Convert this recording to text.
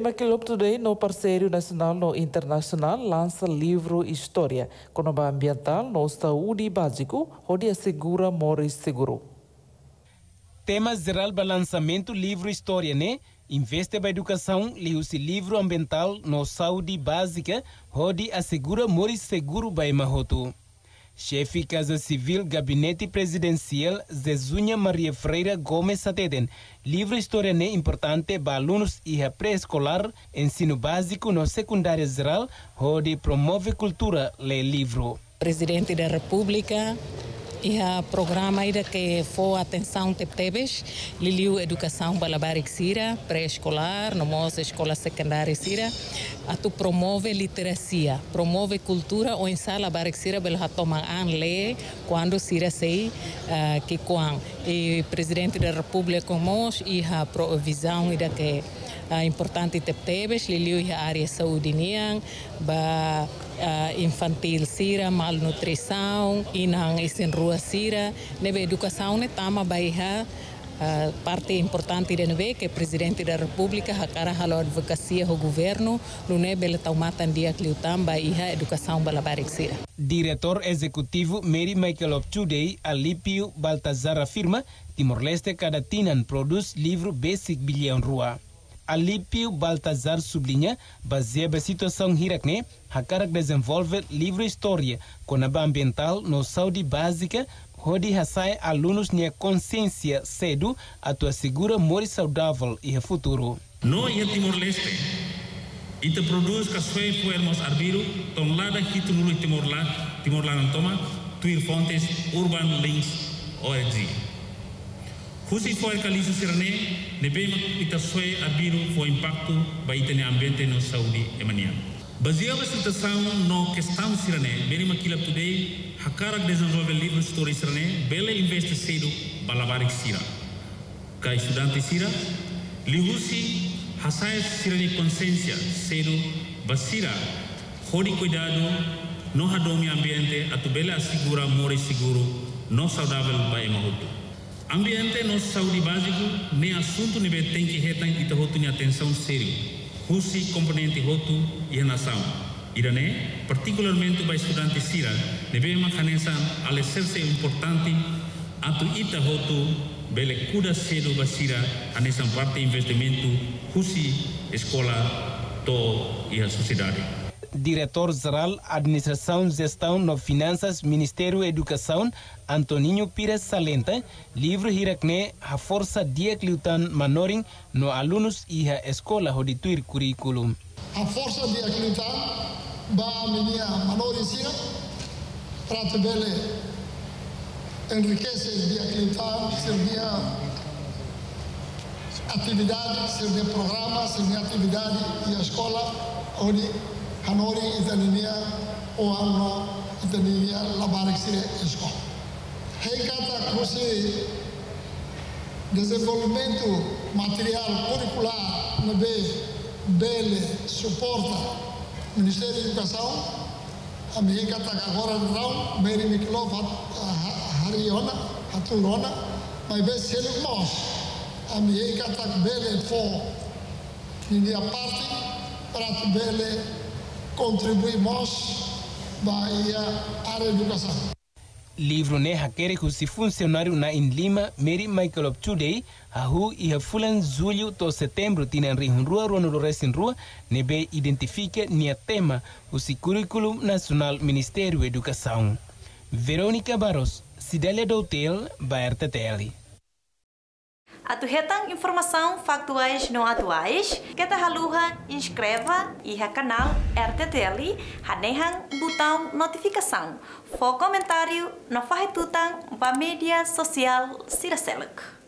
McKillop Today, no parceiro nacional no internacional, lança livro História, Conaba Ambiental no Saúde Básico, onde assegura Morris Seguro. Tema geral para lançamento livro História, né? Investe para educação, liu-se livro ambiental no saúde básica, onde assegura Morris Seguro para Mahoto. Chefe Casa Civil Gabinete Presidencial Zezunha Maria Freira Gomes Sateden. Livro História é importante para alunos e pré-escolar, ensino básico no secundário geral, onde promove cultura, lê livro. Presidente da República, e a programa ida que foi atenção teptebes, liliu educação balabarik sira, pré-escolar, no moça escola secundária sira, a tu promove literacia, promove cultura ou em sala barik sira bel tomar an lê quando sira sei uh, que quando e presidente da república como e a visão ida que uh, importante teptebes, liliu a área saúde niang, ba infantil sira, malnutrição, inang isin rua sira, nebe educação ne tama baiha Uh, parte importante de neve que o presidente da república hakara halo advocacia do governo lune bela taumatan dia kliutamba iha educação balabarik sira. Diretor executivo Mary Michael of Today, Alipio Baltazar afirma Timor-Leste cada tinan produz livro basic bilhão rua. Alípio Baltazar sublinha, baseada a situação hirakne, Hakarak desenvolve livro história com a ambiental no saúde básica, onde sai alunos tinha consciência cedo a tua segura morte saudável e futuro. No em Timor-Leste, ita produz caçoe fuermos arbiru, tom lada hito nulu Timor-Leste, Timor-Leste toma, tuir fontes urban links org. Husi foi kalisu sirane, nebe ita soe abiru foi impacto ba itene ambiente no saúde emania. Baseado esta situação no questão sirane, beri makila today, hakara desenvolve livro story sirane, bele investe cedo balabarik sira. Ka estudante sira, lihusi hasaya sirane consciência cedo basira, hodi cuidado no hadomi ambiente atu bele assegura more seguro no saudável ba emahutu. Ambiente no saúde básico, nem assunto nível tem que hotu ni atenção sério. Husi componente hotu e a nação. Irane, particularmente para estudante sira, deve macanesan al ser importante atu ita hotu bele kuda cedo basira anesan parte investimento husi escola to e a sociedade diretor-geral Administração, Gestão no Finanças, Ministério Educação, Antoninho Pires Salenta, livro hirakne a força dia cliutan manoring no alunos e a escola hodituir curriculum. A força dia cliutan ba minia manoring sira para bele enriquece dia cliutan servia atividade, servia programa, servia atividade e a escola onde hanori itaninia o anno itaninia labarik sire esko. Hei kata kusi desenvolvimento material curricular no B, BELE, suporta Ministério da Educação, a minha agora não, Mary Miklov, Hariona, Haturona, mas bem se ele nós, a minha BELE for, minha parte, para BELE contribuímos para a educação. Livro ne hakere kusi funcionário na in Lima, Mary Michael of Today, hu e a fulan julho to setembro tinan rihun rua rua no resin rua, nebe identifica nia tema o currículo nacional Ministério Educação. Verônica Barros, Cidelia do Hotel, Baerta Tele. Atu hetang informação factuais não atuais, ta haluha inscreva e canal RTTL, hanehang botão notificação. For comentário, no fahetutang ba mídia social Siraseluk.